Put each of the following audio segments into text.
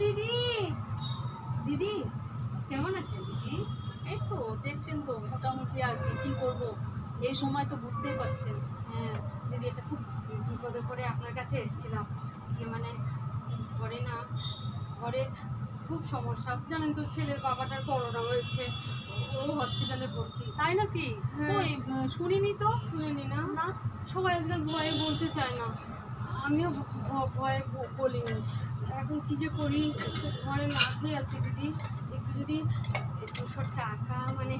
দিদি। দিদি কেমন আছেন দিদি? এই তো দেখছেন তো মোটামুটি আর কি কি করব? এই সময় তো বুঝতেই পারছেন। হ্যাঁ দিদি এটা খুব বিপদে পড়ে আপনার কাছে এসেছিলাম। যে মানে ঘরে না ঘরে খুব সমস্যা। জানেন তো ছেলের বাবাটার করোনা হয়েছে ও হসপিটালে ভর্তি। তাই নাকি? হ্যাঁ। ওই শুনিনি তো? শুনিনি না? না। সবাই আজকাল ভয়ে বলতে চায় না। আমিও ভয়ে বলিনি। এখন কি যে করি? ঘরে না খেয়ে আছি দিদি। একটু যদি দুশো টাকা মানে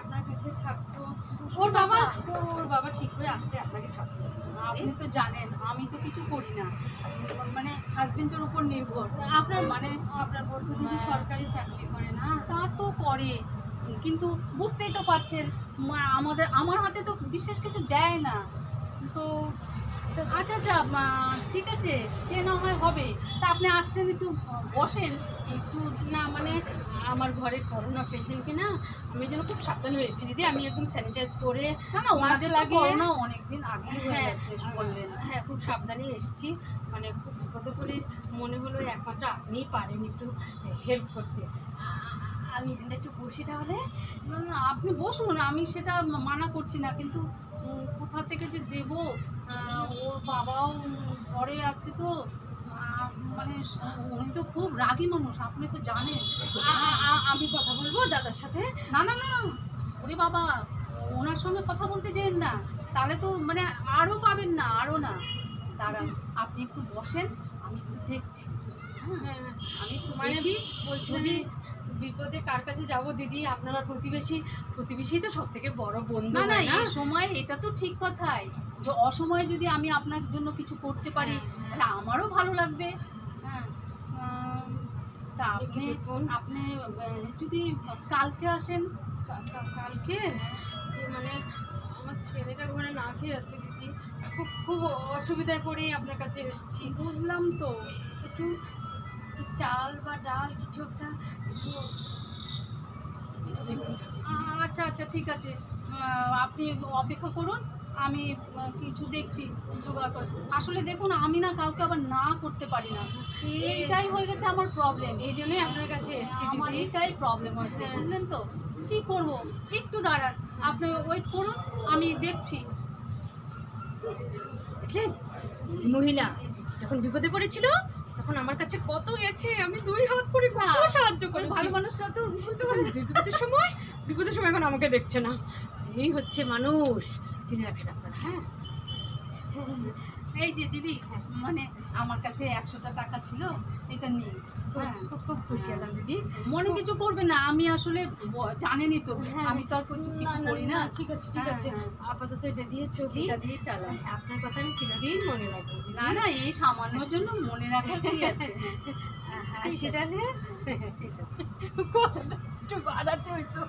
আপনার কাছে থাকতো। ওর বাবা ওর বাবা ঠিক হয়ে আসলে আপনাকে সাথে আপনি তো জানেন আমি তো কিছু করি না। মানে হাজবেন্ডের উপর নির্ভর। আপনার মানে আপনার বন্ধু দিদি হ্যাঁ। সরকারি চাকরি করে না? তা তো করে কিন্তু বুঝতেই তো পারছেন আমাদের আমার হাতে তো বিশেষ কিছু দেয় না। তো আচ্ছা আচ্ছা ঠিক আছে সে না হয় হবে। তা আপনি আসছেন একটু বসেন। একটু না মানে আমার ঘরে করোনা পেশেন্টকে না আমি যেন খুব সাবধান হয়ে এসেছি। দিদি আমি একদম স্যানিটাইজ করে না না ওনাদের লাগিয়ে- করোনা অনেকদিন আগেই হয়ে হ্যাঁ, গেছে বললেন। হ্যাঁ খুব সাবধানে এসেছি। মানে খুব বিপদে করে মনে হলো একমাত্র আপনিই পারেন একটু হেল্প করতে। আমি এখানে একটু বসি তাহলে। আপনি বসুন আমি সেটা মানা করছি না কিন্তু কোথা থেকে যে দেব? ওর বাবাও ঘরে আছে তো। মানে উনি তো খুব রাগী মানুষ আপনি তো জানেন। আমি কথা বলব দাদার সাথে? না না না। ওরে বাবা ওনার সঙ্গে কথা বলতে যেন না তাহলে তো মানে আরও পাবেন না আরও না। দাঁড়ান আপনি একটু বসেন আমি একটু দেখছি। হ্যাঁ আমি একটু মানে দেখি বলছি বিপদে কার কাছে যাব দিদি? আপনারা প্রতিবেশী প্রতিবেশী তো সব থেকে বড় বন্ধু না না এই সময় এটা তো ঠিক কথাই। যে অসময়ে যদি আমি আপনার জন্য কিছু করতে পারি হ্যাঁ, হ্যাঁ। তাহলে আমারও ভালো লাগবে। হ্যাঁ। তা আপনি আপনি যদি কালকে আসেন কালকে? মানে আমার ছেলেটা ঘরে না খেয়ে আছে দিদি। খুব খুব অসুবিধায় পড়েই আপনার কাছে এসেছি। বুঝলাম তো। একটু চাল বা ডাল কিছু একটা আচ্ছা আচ্ছা ঠিক আছে। আপনি অপেক্ষা করুন আমি কিছু দেখছি জোগাড় করে। আসলে দেখুন আমি না কাউকে আবার না করতে পারি না। এইটাই হয়ে গেছে আমার প্রবলেম এই জন্যই আপনার কাছে এসেছি আমার এটাই প্রবলেম হচ্ছে হ্যাঁ। বুঝলেন তো? কি করব? একটু দাঁড়ান আপনি ওয়েট করুন আমি দেখছি। মহিলা যখন বিপদে পড়েছিল তখন আমার কাছে কত গেছে? আমি দুই হাত করে কত হ্যাঁ, সাহায্য করি ভালো মানুষ মানুষরা তো বলতে পারি বিপদের সময় বিপদের সময় এখন আমাকে দেখছে না। এই হচ্ছে মানুষ। চিনে রাখেন আপনারা হ্যাঁ। এই যে দিদি মানে আমার কাছে একশোটা টাকা ছিল এটা নিন হ্যাঁ। খুব খুশি হলাম দিদি। মনে কিছু করবে না আমি আসলে জানেনই তো হ্যাঁ। আমি তো আর কিছু কিছু করি না ঠিক আছে ঠিক হ্যাঁ, আছে। হ্যাঁ। আপাতত এটা দিয়ে ছবি এটা দিয়ে চালাই আপনার কথা আমি চিরদিন মনে রাখব না না এই সামান্যর জন্য মনে রাখার কি আছে? হ্যাঁ, ঠিক আছে। বাড়াতে হইতো।